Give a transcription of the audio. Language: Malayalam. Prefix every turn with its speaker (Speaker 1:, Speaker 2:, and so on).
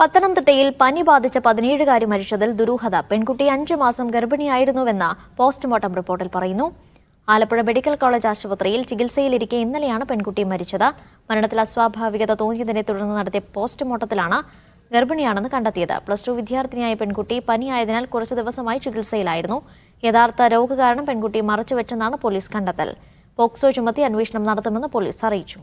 Speaker 1: പത്തനംതിട്ടയിൽ പനി ബാധിച്ച പതിനേഴുകാരി മരിച്ചതിൽ ദുരൂഹത. പെൺകുട്ടി അഞ്ചു മാസം ഗർഭിണിയായിരുന്നുവെന്ന് പോസ്റ്റ്മോർട്ടം റിപ്പോർട്ടിൽ പറയുന്നു. ആലപ്പുഴ മെഡിക്കൽ കോളേജ് ആശുപത്രിയിൽ ചികിത്സയിലിരിക്കെ ഇന്നലെയാണ് പെൺകുട്ടി മരിച്ചത്. മരണത്തിൽ അസ്വാഭാവികത തോന്നിയതിനെ തുടർന്ന് നടത്തിയ പോസ്റ്റ്മോർട്ടത്തിലാണ് ഗർഭിണിയാണെന്ന് കണ്ടെത്തിയത്. പ്ലസ് ടു വിദ്യാർത്ഥിനിയായ പെൺകുട്ടി പനിയായതിനാൽ കുറച്ചു ദിവസമായി ചികിത്സയിലായിരുന്നു. യഥാർത്ഥ രോഗകാരണം പെൺകുട്ടി മറച്ചുവെച്ചെന്നാണ് പോലീസ് കണ്ടെത്തൽ. പോക്സോ ചുമത്തി അന്വേഷണം നടത്തുമെന്ന് പോലീസ് അറിയിച്ചു.